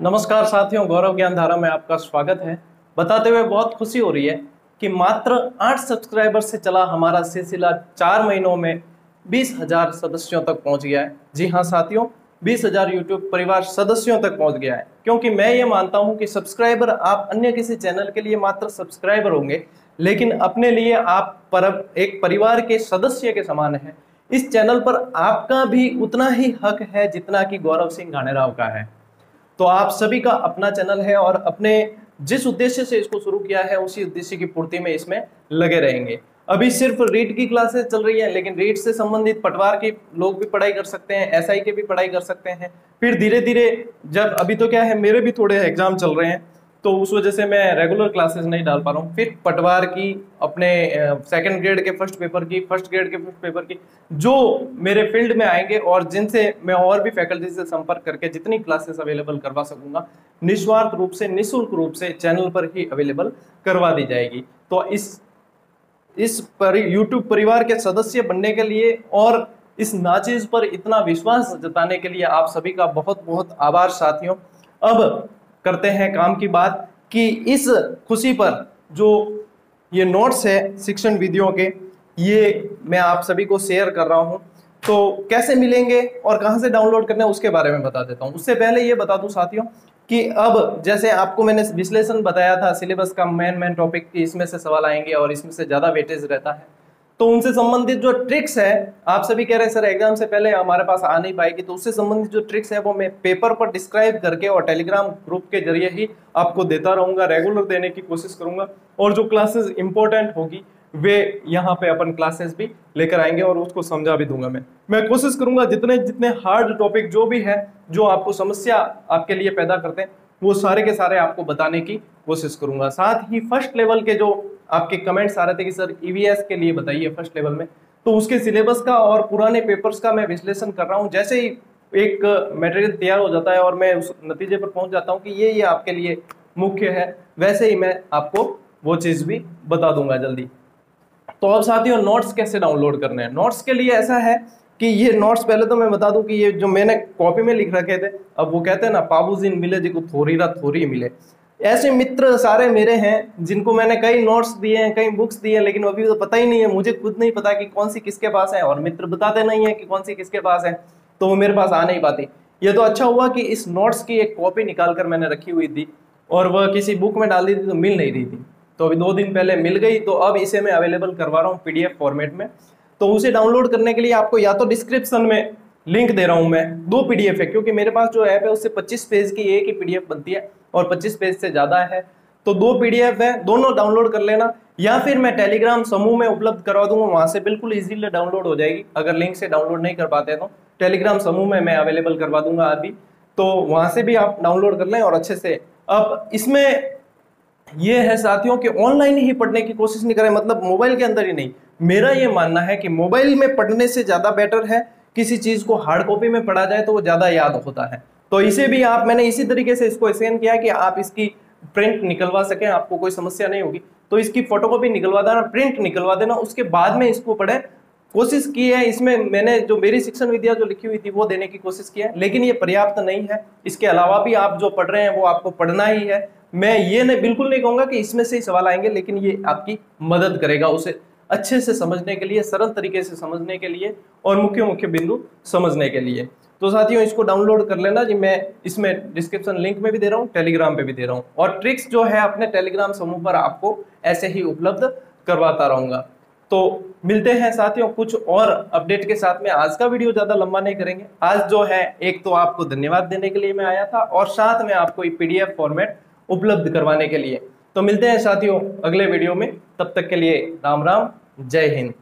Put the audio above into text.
नमस्कार साथियों, गौरव ज्ञान धारा में आपका स्वागत है। बताते हुए बहुत खुशी हो रही है कि मात्र आठ सब्सक्राइबर से चला हमारा सिलसिला चार महीनों में बीस हज़ार सदस्यों तक पहुँच गया है। जी हाँ साथियों, बीस हज़ार यूट्यूब परिवार सदस्यों तक पहुँच गया है। क्योंकि मैं ये मानता हूँ कि सब्सक्राइबर, आप अन्य किसी चैनल के लिए मात्र सब्सक्राइबर होंगे, लेकिन अपने लिए आप पर, एक परिवार के सदस्य के समान है। इस चैनल पर आपका भी उतना ही हक है जितना कि गौरव सिंह घाणेराव का है। तो आप सभी का अपना चैनल है और अपने जिस उद्देश्य से इसको शुरू किया है, उसी उद्देश्य की पूर्ति में इसमें लगे रहेंगे। अभी सिर्फ़ रीट की क्लासेस चल रही है, लेकिन रीट से संबंधित पटवार के लोग भी पढ़ाई कर सकते हैं, एसआई के भी पढ़ाई कर सकते हैं। फिर धीरे धीरे जब अभी तो क्या है, मेरे भी थोड़े एग्ज़ाम चल रहे हैं तो उस वजह से मैं रेगुलर क्लासेस नहीं डाल पा रहा हूँ। फिर पटवार की, अपने सेकंड ग्रेड के फ़र्स्ट पेपर की फ़र्स्ट ग्रेड के फ़र्स्ट पेपर की, जो मेरे फ़ील्ड में आएँगे और जिनसे मैं और भी फैकल्टी से संपर्क करके जितनी क्लासेस अवेलेबल करवा सकूँगा, निस्वार्थ रूप से, निःशुल्क रूप से चैनल पर ही अवेलेबल करवा दी जाएगी। तो इस इस पर यूट्यूब परिवार के सदस्य बनने के लिए और इस नाचीज पर इतना विश्वास जताने के लिए आप सभी का बहुत बहुत आभार साथियों। अब करते हैं काम की बात कि इस खुशी पर जो ये नोट्स है शिक्षण विधियों के, ये मैं आप सभी को शेयर कर रहा हूँ। तो कैसे मिलेंगे और कहाँ से डाउनलोड करने उसके बारे में बता देता हूँ। उससे पहले ये बता दूँ साथियों कि अब जैसे आपको मैंने विश्लेषण बताया था सिलेबस का मेन मेन टॉपिक इसमें से सवाल आएँगे और इसमें से ज़्यादा वेटेज रहता है। तो उनसे संबंधित जो ट्रिक्स है, आप सभी कह रहे हैं, सर एग्ज़ाम से पहले हमारे पास आ नहीं पाएगी। तो उससे संबंधित जो ट्रिक्स है, वो मैं पेपर पर डिस्क्राइब करके और टेलीग्राम ग्रुप के ज़रिए ही आपको देता रहूँगा रेगुलर देने की कोशिश करूँगा। और जो क्लासेस इंपॉर्टेंट होगी, वे यहाँ पे अपन क्लासेस भी लेकर आएँगे और उसको समझा भी दूँगा मैं। मैं कोशिश करूँगा, जितने जितने हार्ड टॉपिक जो भी है, जो आपको समस्या आपके लिए पैदा करते हैं, वो सारे के सारे आपको बताने की कोशिश करूँगा। साथ ही फ़र्स्ट लेवल के जो आपके कमेंट्स आ रहे थे कि, सर ईवीएस e के लिए बताइए फ़र्स्ट लेवल में. तो उसके सिलेबस का और पुराने पेपर्स का मैं विश्लेषण कर रहा हूँ। जैसे ही एक मटेरियल तैयार हो जाता है और मैं उस नतीजे पर पहुँच जाता हूँ कि ये ये आपके लिए मुख्य है, वैसे ही मैं आपको वो चीज़ भी बता दूँगा जल्दी। तो अब साथियों नोट्स कैसे डाउनलोड करने हैं? नोट्स के लिए ऐसा है कि ये नोट्स पहले तो मैं बता दूँ कि ये जो मैंने कॉपी में लिख रखे थे, अब वो कहते हैं ना, पाबूजिन मिले जी जिको थोरी रात थोड़ी मिले। ऐसे मित्र सारे मेरे हैं, जिनको मैंने कई नोट्स दिए हैं, कई बुक्स दिए हैं, लेकिन अभी तो पता ही नहीं है, मुझे खुद नहीं पता कि कौन सी किसके पास है, और मित्र बताते नहीं है कि कौन सी किसके पास है तो वो मेरे पास आ नहीं पाती। ये तो अच्छा हुआ कि इस नोट्स की एक कॉपी निकाल कर मैंने रखी हुई थी, और वह किसी बुक में डाल दी थी तो मिल नहीं रही थी। तो अभी दो दिन पहले मिल गई तो अब इसे मैं अवेलेबल करवा रहा हूँ पीडीएफ फॉर्मेट में। तो उसे डाउनलोड करने के लिए आपको या तो डिस्क्रिप्शन में लिंक दे रहा हूँ मैं, दो पीडीएफ है, क्योंकि मेरे पास जो ऐप है, उससे 25 पेज की एक ही पीडीएफ बनती है। और 25 पेज से ज़्यादा है तो दो पीडीएफ है, दोनों डाउनलोड कर लेना, या फिर मैं टेलीग्राम समूह में उपलब्ध करवा दूँगा, वहाँ से बिल्कुल इजीली डाउनलोड हो जाएगी, अगर लिंक से डाउनलोड नहीं कर पाते तो। टेलीग्राम समूह में मैं अवेलेबल करवा दूँगा अभी तो वहाँ से भी आप डाउनलोड कर लें और अच्छे से। अब इसमें यह है साथियों कि ऑनलाइन ही पढ़ने की कोशिश नहीं करें मतलब मोबाइल के अंदर ही नहीं। मेरा ये मानना है कि मोबाइल में पढ़ने से ज़्यादा बेटर है, किसी चीज़ को हार्ड कॉपी में पढ़ा जाए तो वो ज़्यादा याद होता है। तो इसे भी आप, मैंने इसी तरीके से इसको स्कैन किया कि आप इसकी प्रिंट निकलवा सकें, आपको कोई समस्या नहीं होगी। तो इसकी फोटोकॉपी निकलवा देना प्रिंट निकलवा देना, उसके बाद में इसको पढ़े। कोशिश की है, इसमें मैंने जो मेरी शिक्षण विद्या जो लिखी हुई थी, वो देने की कोशिश की है, लेकिन ये पर्याप्त नहीं है। इसके अलावा भी आप जो पढ़ रहे हैं, वो आपको पढ़ना ही है। मैं ये नहीं, बिल्कुल नहीं कहूँगा कि इसमें से ही सवाल आएँगे, लेकिन ये आपकी मदद करेगा उसे अच्छे से समझने के लिए, सरल तरीके से समझने के लिए और मुख्य मुख्य बिंदु समझने के लिए। तो साथियों, इसको डाउनलोड कर लेना। जी, मैं इसमें डिस्क्रिप्शन लिंक में भी दे रहा हूँ टेलीग्राम पे भी दे रहा हूँ। और ट्रिक्स जो है, अपने टेलीग्राम समूह पर आपको ऐसे ही उपलब्ध करवाता रहूँगा। तो मिलते हैं साथियों, कुछ और अपडेट के साथ में। आज का वीडियो ज़्यादा लंबा नहीं करेंगे। आज जो है, एक तो आपको धन्यवाद देने के लिए मैं आया था और साथ में आपको पीडीएफ फॉर्मेट उपलब्ध करवाने के लिए। तो मिलते हैं साथियों, अगले वीडियो में। तब तक के लिए राम राम, जय हिंद।